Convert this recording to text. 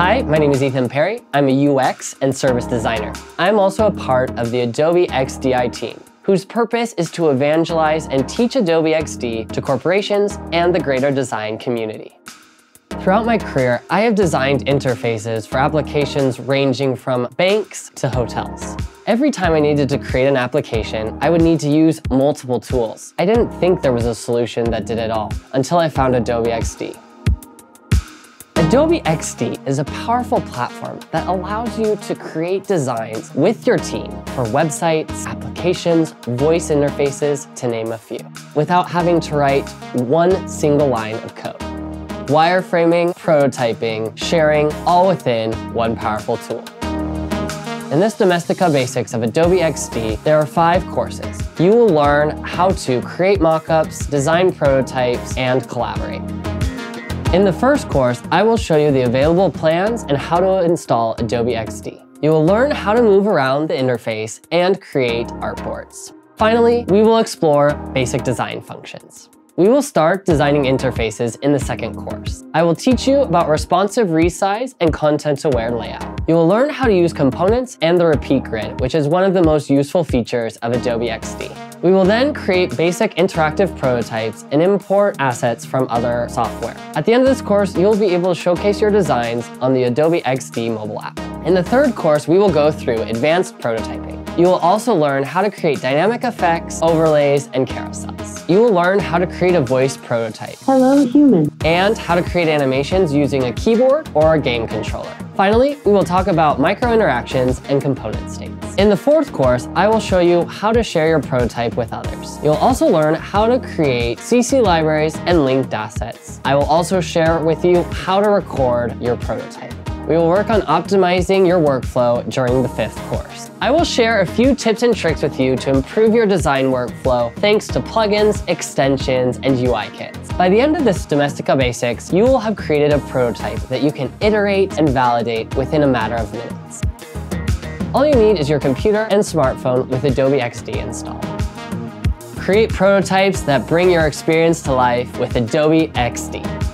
Hi, my name is Ethan Parry. I'm a UX and service designer. I'm also a part of the Adobe XDI team, whose purpose is to evangelize and teach Adobe XD to corporations and the greater design community. Throughout my career, I have designed interfaces for applications ranging from banks to hotels. Every time I needed to create an application, I would need to use multiple tools. I didn't think there was a solution that did it all until I found Adobe XD. Adobe XD is a powerful platform that allows you to create designs with your team for websites, applications, voice interfaces, to name a few, without having to write one single line of code. Wireframing, prototyping, sharing, all within one powerful tool. In this Domestika Basics of Adobe XD, there are five courses. You will learn how to create mockups, design prototypes, and collaborate. In the first course, I will show you the available plans and how to install Adobe XD. You will learn how to move around the interface and create artboards. Finally, we will explore basic design functions. We will start designing interfaces in the second course. I will teach you about responsive resize and content-aware layout. You will learn how to use components and the repeat grid, which is one of the most useful features of Adobe XD. We will then create basic interactive prototypes and import assets from other software. At the end of this course, you'll be able to showcase your designs on the Adobe XD mobile app. In the third course, we will go through advanced prototyping. You will also learn how to create dynamic effects, overlays, and carousels. You will learn how to create a voice prototype. Hello, human. And how to create animations using a keyboard or a game controller. Finally, we will talk about micro interactions and component states. In the fourth course, I will show you how to share your prototype with others. You'll also learn how to create CC libraries and linked assets. I will also share with you how to record your prototype. We will work on optimizing your workflow during the fifth course. I will share a few tips and tricks with you to improve your design workflow thanks to plugins, extensions, and UI kits. By the end of this Domestika Basics, you will have created a prototype that you can iterate and validate within a matter of minutes. All you need is your computer and smartphone with Adobe XD installed. Create prototypes that bring your experience to life with Adobe XD.